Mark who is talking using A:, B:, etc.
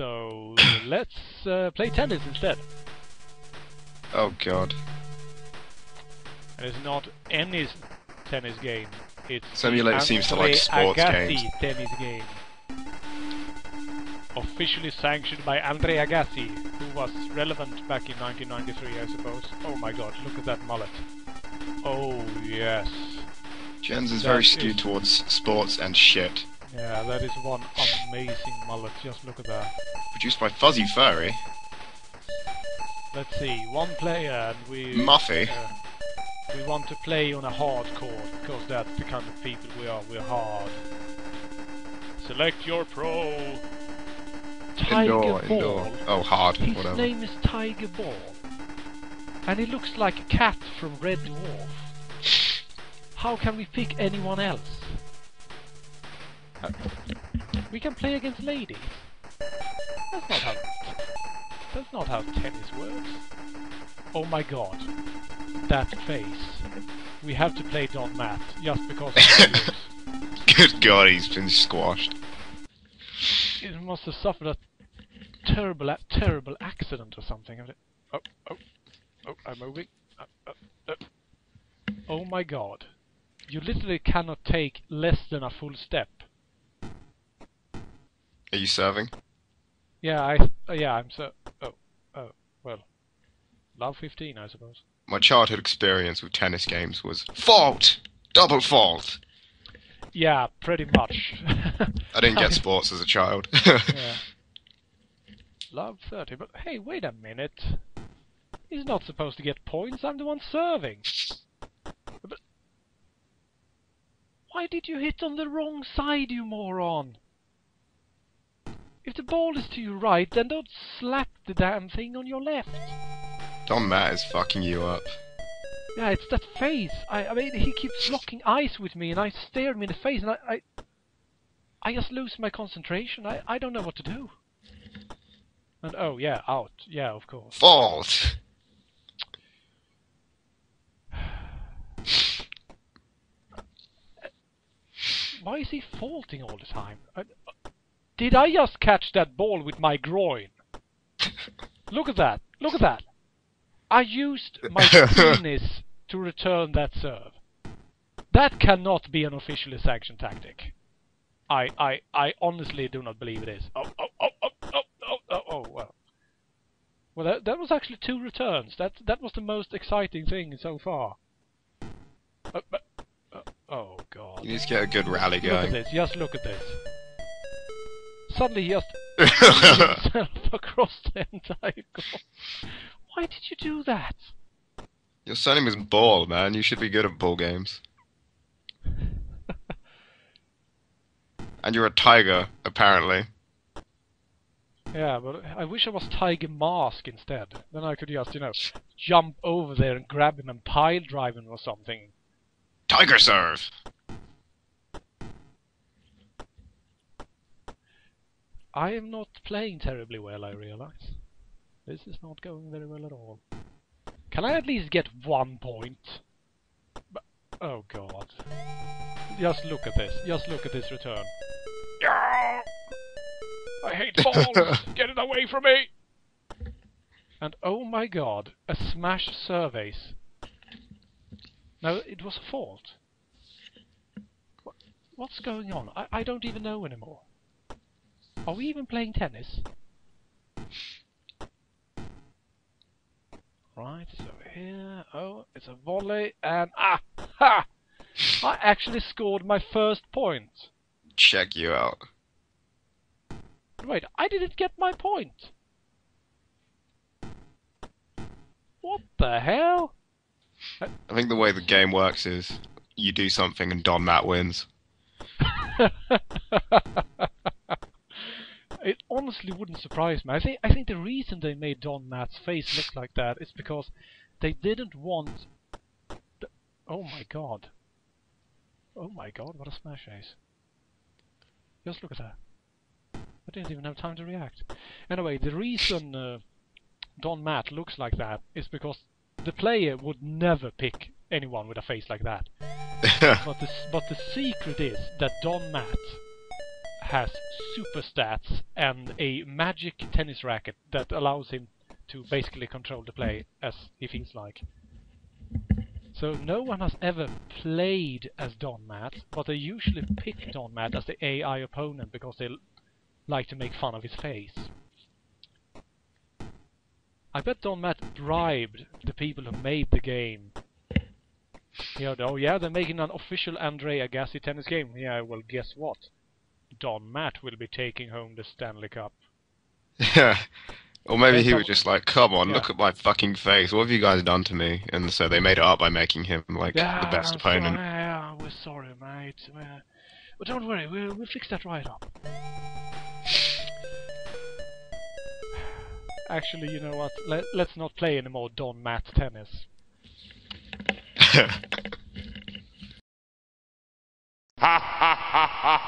A: so let's uh, play tennis instead.
B: Oh god.
A: And it's not any tennis game. It's
B: Simulator
A: the
B: seems to like sports
A: Agassi
B: games.
A: tennis game. Officially sanctioned by Andre Agassi, who was relevant back in 1993, I suppose. Oh my god, look at that mullet. Oh yes.
B: Jens is
A: That
B: very
A: is-
B: skewed towards sports and shit.
A: Yeah, that is one amazing mullet. Just look at that.
B: Produced by Fuzzy Furry.
A: Let's see, one player and we...
B: Muffy.
A: uh, we want to play on a hard court, because that's the kind of people we are. We're hard. Select your pro. Tiger
B: Indoor,
A: Ball.
B: indoor. Oh, hard.
A: His
B: Whatever.
A: name is Tiger Ball. And he looks like a cat from Red Dwarf. How can we pick anyone else? We can play against ladies. That's not how... That's not how tennis works. Oh my god. That face. We have to play Don Matt, just because of.
B: Good god, he's been squashed.
A: He must have suffered a terrible, a- terrible accident or something. Oh, oh, oh! I'm moving. Uh, uh, uh. Oh my god! You literally cannot take less than a full step.
B: Are you serving?
A: Yeah, I. Uh, yeah, I'm so. Oh, oh, well. Love 15, I suppose.
B: My childhood experience with tennis games was fault! Double fault!
A: Yeah, pretty much.
B: I didn't get sports as a child.
A: yeah. Love 30, but hey, wait a minute. He's not supposed to get points. I'm the one serving. But why did you hit on the wrong side, you moron? If the ball is to your right, then don't slap the damn thing on your left.
B: Don Matt is fucking you up.
A: Yeah, it's that face. I, I mean, he keeps locking eyes with me, and I stare him in the face, and I, I, I just lose my concentration. I, I don't know what to do. And oh yeah, out. Yeah, of course.
B: Fault!
A: Why is he faulting all the time? I, did I just catch that ball with my groin? Look at that. Look at that. I used my penis to return that serve. That cannot be an officially sanctioned tactic. I, I, I honestly do not believe it is. Oh, oh, oh, oh, oh, oh, oh, oh, well. Well, that, that was actually two returns. That, that was the most exciting thing so far. Uh, but, uh, oh, God.
B: You need to get a good rally going.
A: Look at this. Just look at this. Suddenly he just himself across the entire court. Why did you do that?
B: Your surname is Ball, man. You should be good at ball games. And you're a tiger, apparently.
A: Yeah, but I wish I was Tiger Mask instead. Then I could just, you know, jump over there and grab him and pile drive him or something.
B: Tiger serve!
A: I am not playing terribly well, I realize. This is not going very well at all. Can I at least get one point? But, oh god. Just look at this. Just look at this return. Yeah! I hate balls! get it away from me! And oh my god, a smash surveys. No, it was a fault. What's going on? I, I don't even know anymore. Are we even playing tennis? Right, so here, oh, it's a volley, and ah, ha! I actually scored my first point.
B: Check you out.
A: Wait, I didn't get my point. What the hell?
B: I think the way the game works is you do something and Don Matt wins.
A: honestly wouldn't surprise me. I think I think the reason they made Don Matt's face look like that is because they didn't want. The, oh my god! Oh my god! What a smash ace! Just look at that. I didn't even have time to react. Anyway, the reason uh, Don Matt looks like that is because the player would never pick anyone with a face like that. But the, but the secret is that Don Matt has super stats and a magic tennis racket that allows him to basically control the play as he feels like. So no one has ever played as Don Matt, but they usually pick Don Matt as the AI opponent because they like to make fun of his face. I bet Don Matt bribed the people who made the game. You know, oh yeah, they're making an official Andre Agassi tennis game. Yeah, well, guess what? Don Matt will be taking home the Stanley Cup.
B: Yeah. Or maybe
A: yeah,
B: he was just like, "Come on,
A: yeah.
B: look at my fucking face! What have you guys done to me?" And so they made it up by making him like
A: yeah,
B: the best opponent.
A: Sorry, yeah, we're sorry, mate. We're... But don't worry, we'll we'll fix that right up. Actually, you know what? Let, let's not play any more Don Matt tennis. ha ha ha ha!